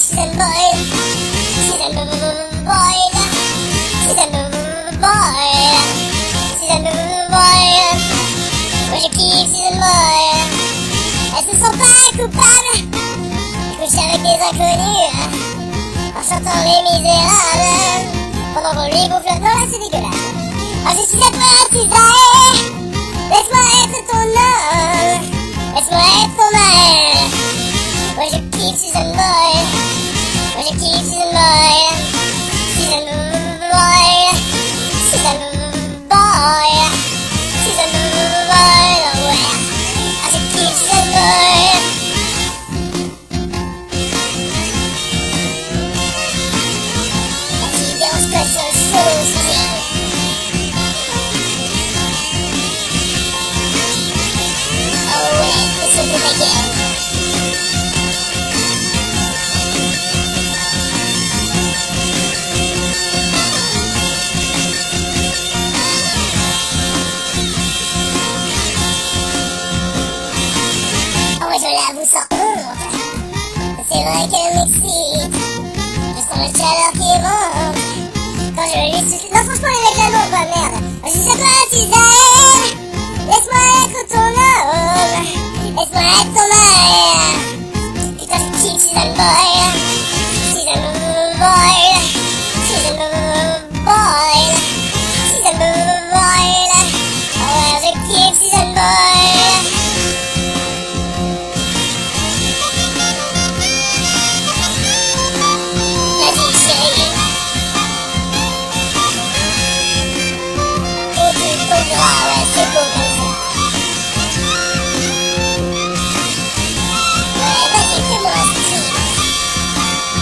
comment je kiffe Susan Boyle, Susan Boyle, Susan Boyle, Susan Boyle. Moi je kiffe Susan Boyle. Elle se sent pas coupable. Couche avec des inconnus. En chantant les misérables. Pendant qu'on lui bouffe leur non, c'est dégueulasse. Ah, je suis à toi, Suzanne. Laisse-moi être ton homme. Laisse-moi être ton mari. C'est vrai qu'elle m'excite. Je sens le chaleur qui.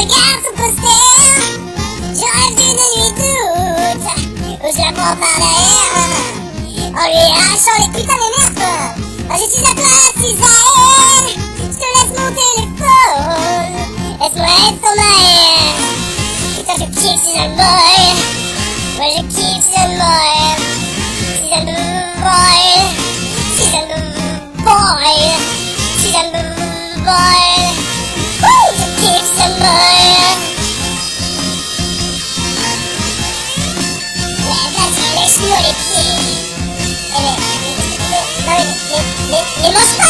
regarde ton poster, je rêve d'une nuit d'août où je la prends par derrière en lui arrachant les putains de nerfs. Je suis à toi, Suzanne, je te laisse mon téléphone. Laisse-moi être ton mari. Putain, je kiffe Suzanne Boy. Moi, je kiffe Suzanne Boy. Suzanne Boy. Suzanne Boy. 寝まし、ね、ね、